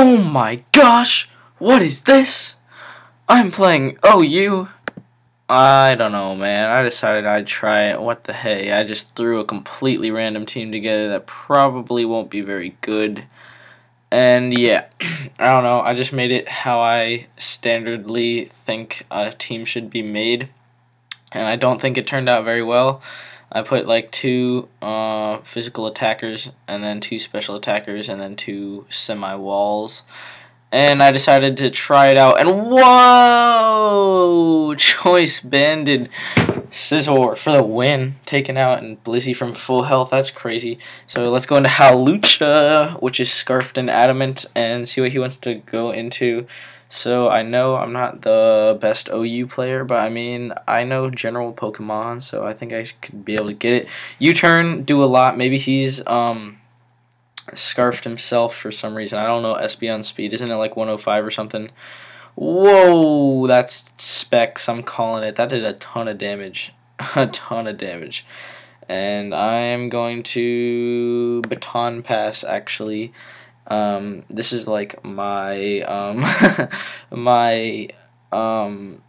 Oh my gosh! What is this? I'm playing OU. I don't know, man. I decided I'd try it. What the hey? I just threw a completely random team together that probably won't be very good. And yeah, I don't know. I just made it how I standardly think a team should be made. And I don't think it turned out very well. I put like two uh, physical attackers and then two special attackers and then two semi walls. And I decided to try it out. And whoa! Choice banded Scizor for the win. Taken out and Blissey from full health. That's crazy. So let's go into Hawlucha, which is Scarfed and Adamant, and see what he wants to go into. So I know I'm not the best OU player, but I mean I know general Pokemon, so I think I could be able to get it. U-turn, do a lot. Maybe he's um scarfed himself for some reason. I don't know Espeon speed. Isn't it like 105 or something? Whoa, that's specs. I'm calling it. That did a ton of damage. a ton of damage. And I am going to baton pass actually. Um, this is like my um, my um,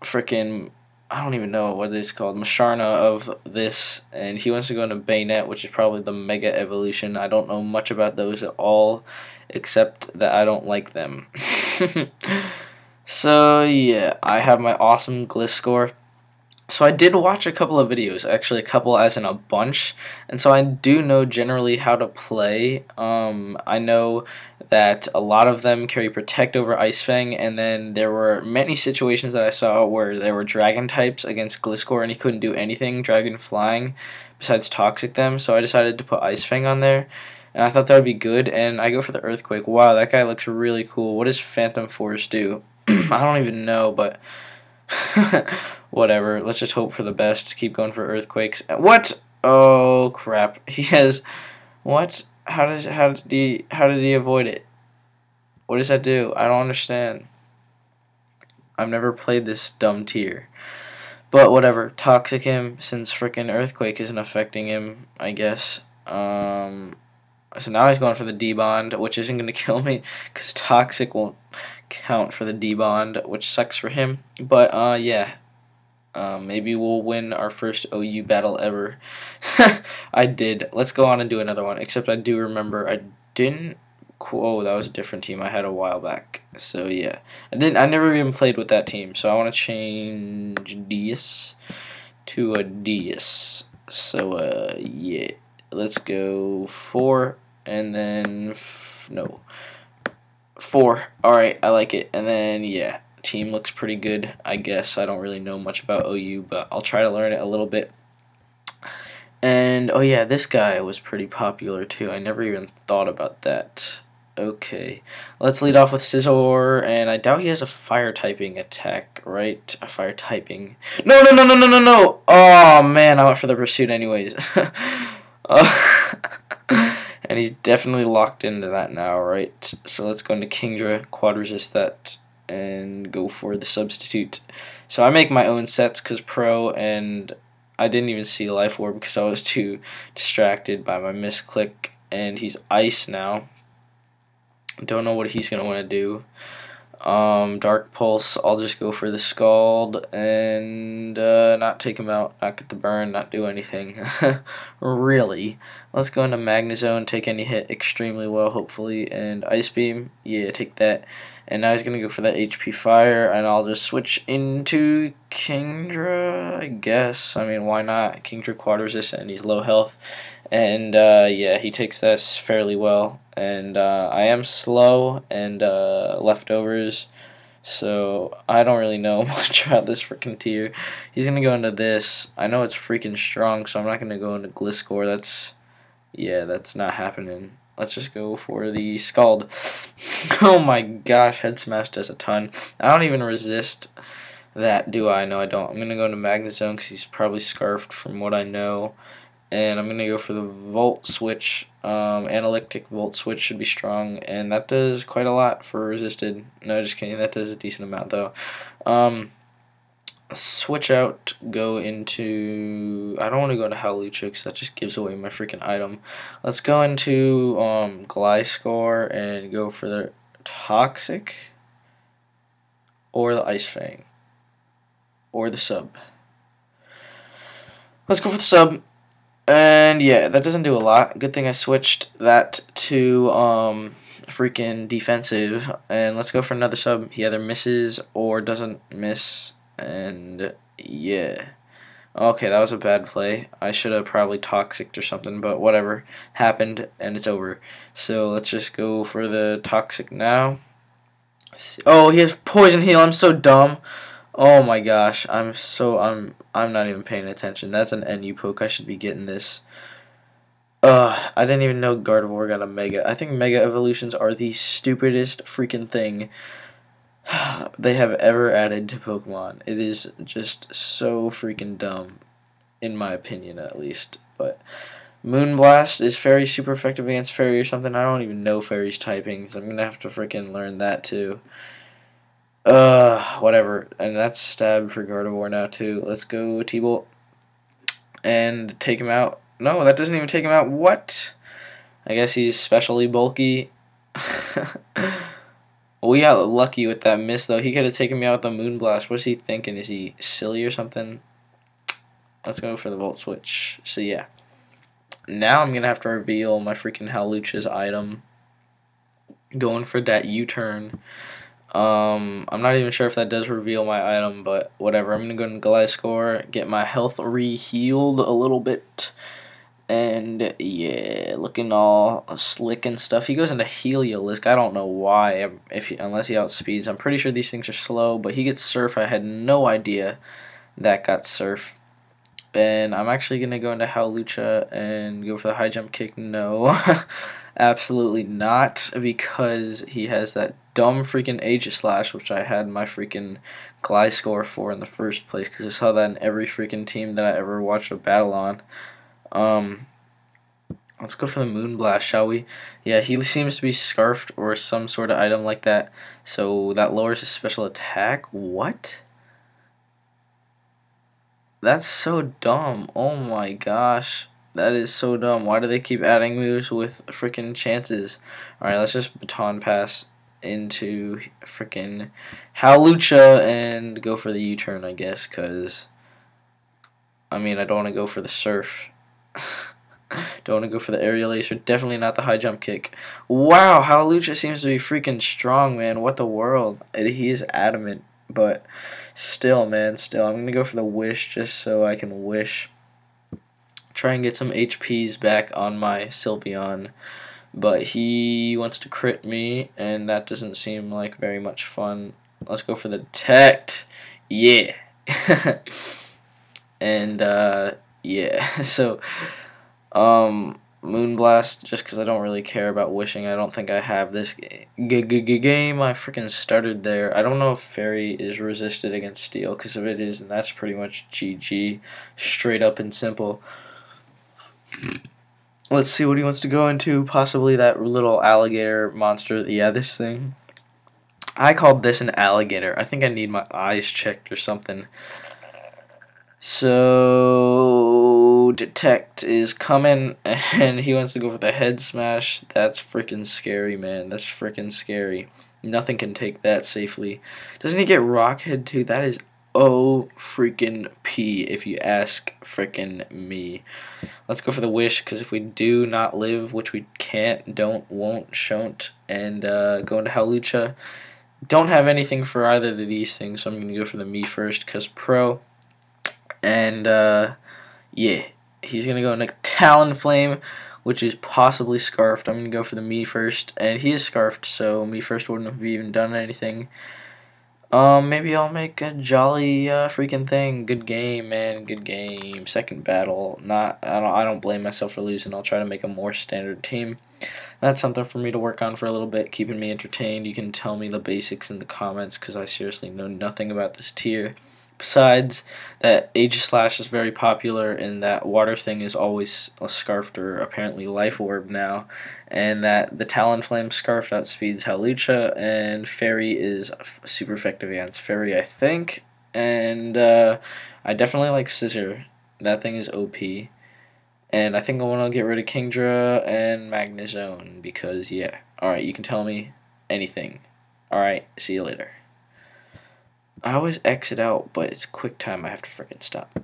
freaking I don't even know what it is called Musharna of this, and he wants to go into Banette, which is probably the Mega Evolution. I don't know much about those at all, except that I don't like them. so yeah, I have my awesome Gliscor. So I did watch a couple of videos, actually a couple as in a bunch, and so I do know generally how to play. Um, I know that a lot of them carry Protect over Ice Fang, and then there were many situations that I saw where there were Dragon types against Gliscor, and he couldn't do anything Dragon Flying besides Toxic them, so I decided to put Ice Fang on there, and I thought that would be good, and I go for the Earthquake. Wow, that guy looks really cool. What does Phantom Force do? I don't even know, but... Whatever. Let's just hope for the best. Keep going for earthquakes. What? Oh crap. He has what? How does how did he how did he avoid it? What does that do? I don't understand. I've never played this dumb tier. But whatever. Toxic him since freaking earthquake isn't affecting him, I guess. Um so now he's going for the D bond, which isn't going to kill me because toxic won't count for the D bond, which sucks for him. But uh, yeah, um, maybe we'll win our first OU battle ever. I did. Let's go on and do another one. Except I do remember I didn't. Oh, that was a different team I had a while back. So yeah, I didn't. I never even played with that team. So I want to change this to a DS. So uh, yeah, let's go four and then no four. All right, I like it. And then yeah, team looks pretty good, I guess. I don't really know much about OU, but I'll try to learn it a little bit. And, oh yeah, this guy was pretty popular too. I never even thought about that. Okay, let's lead off with Scizor, and I doubt he has a fire typing attack, right? A fire typing. No, no, no, no, no, no, no! Oh, man, I went for the pursuit anyways. uh, and he's definitely locked into that now, right? So let's go into Kingdra, quad resist that and go for the substitute. So I make my own sets because pro and I didn't even see Life Orb because I was too distracted by my misclick and he's ice now. Don't know what he's going to want to do. Um, Dark Pulse, I'll just go for the Scald and uh, not take him out, not get the burn, not do anything. really. Let's go into Magnezone, take any hit extremely well, hopefully, and Ice Beam, yeah, take that. And now he's going to go for that HP Fire, and I'll just switch into Kingdra, I guess. I mean, why not? Kingdra quad resistant, and he's low health. And, uh, yeah, he takes this fairly well. And uh, I am slow and uh, leftovers, so I don't really know much about this freaking tier. He's to go into this. I know it's freaking strong, so I'm not to go into Gliscor. That's, yeah, that's not happening. Let's just go for the Scald. oh my gosh, Head Smash does a ton. I don't even resist that, do I? No, I don't. I'm to go into Magnezone because he's probably Scarfed from what I know. And I'm going to go for the Volt Switch. Um, analytic Volt Switch should be strong, and that does quite a lot for resisted. No, just kidding. That does a decent amount, though. Um, switch out, go into, I don't want to go into Hawlucha because that just gives away my freaking item. Let's go into um, Gliscor and go for the Toxic or the Ice Fang or the sub. Let's go for the sub. And yeah, that doesn't do a lot. Good thing I switched that to um, freaking defensive. And let's go for another sub. He either misses or doesn't miss. And yeah. Okay, that was a bad play. I should have probably toxic or something, but whatever. Happened, and it's over. So let's just go for the toxic now. Oh, he has poison heal. I'm so dumb. Oh my gosh, I'm so I'm I'm not even paying attention. That's an NU poke. I should be getting this. Uh, I didn't even know Gardevoir got a Mega. I think Mega Evolutions are the stupidest freaking thing they have ever added to Pokemon. It is just so freaking dumb, in my opinion at least. But Moonblast is Fairy super effective against Fairy or something. I don't even know Fairy's typings. I'm gonna have to freaking learn that too. Uh, whatever. And that's stab for Gardevoir now too. Let's go T-Bolt and take him out. No, that doesn't even take him out. What? I guess he's specially bulky. we got lucky with that miss though. He could have taken me out with the Moonblast. What's he thinking? Is he silly or something? Let's go for the Volt Switch. So yeah. Now I'm gonna have to reveal my freaking Hawlucha's item. Going for that U-turn. Um, I'm not even sure if that does reveal my item, but whatever. I'm to go in Gliscor, get my health re-healed a little bit. And yeah, looking all slick and stuff. He goes into Heliolisk. I don't know why, if he, unless he outspeeds. I'm pretty sure these things are slow, but he gets Surf. I had no idea that got Surf. And I'm actually to go into Hawlucha and go for the high jump kick. No. Absolutely not, because he has that dumb freaking Aegislash, which I had my freaking Gliscor for in the first place, because I saw that in every freaking team that I ever watched a battle on. Um, let's go for the Moonblast, shall we? Yeah, he seems to be Scarfed or some sort of item like that, so that lowers his special attack. What? That's so dumb. Oh my gosh. That is so dumb. Why do they keep adding moves with freaking chances? Alright, let's just baton pass into freaking Hawlucha and go for the U-turn, I guess, because, I mean, I don't want to go for the surf. don't want to go for the aerial laser. Definitely not the high jump kick. Wow, Hawlucha seems to be freaking strong, man. What the world? He is adamant, but still, man, still. I'm going to go for the wish just so I can wish try and get some HPs back on my Sylveon. But he wants to crit me, and that doesn't seem like very much fun. Let's go for the detect. Yeah. and, uh, yeah. so, um, Moonblast, just because I don't really care about wishing. I don't think I have this game. I freaking started there. I don't know if Fairy is resisted against Steel, because if it is, then that's pretty much GG. Straight up and simple. Let's see what he wants to go into. Possibly that little alligator monster. Yeah, this thing. I called this an alligator. I think I need my eyes checked or something. So, Detect is coming, and he wants to go for the head smash. That's freaking scary, man. That's freaking scary. Nothing can take that safely. Doesn't he get Rockhead too? That is oh freaking p if you ask freaking me. Let's go for the wish because if we do not live, which we can't, don't, won't, shan't, and uh, go into Hawlucha, don't have anything for either of these things, so I'm going to go for the me first because pro. And uh, yeah, he's going to go into Talonflame, which is possibly Scarfed. I'm going to go for the me first, and he is Scarfed, so me first wouldn't have even done anything. Um, maybe I'll make a jolly uh, freaking thing. Good game, man. Good game. Second battle. Not. I don't. I don't blame myself for losing. I'll try to make a more standard team. That's something for me to work on for a little bit, keeping me entertained. You can tell me the basics in the comments because I seriously know nothing about this tier. Besides that, Aegislash is very popular, and that water thing is always a scarfed or apparently life orb now, and that the Talonflame scarfed outspeeds Hawlucha, and Fairy is super effective against Fairy, I think, and uh, I definitely like Scizor. That thing is OP. And I think I want to get rid of Kingdra and Magnezone because, yeah. Alright, you can tell me anything. Alright, see you later. I always exit out, but it's quick time. I have to freaking stop.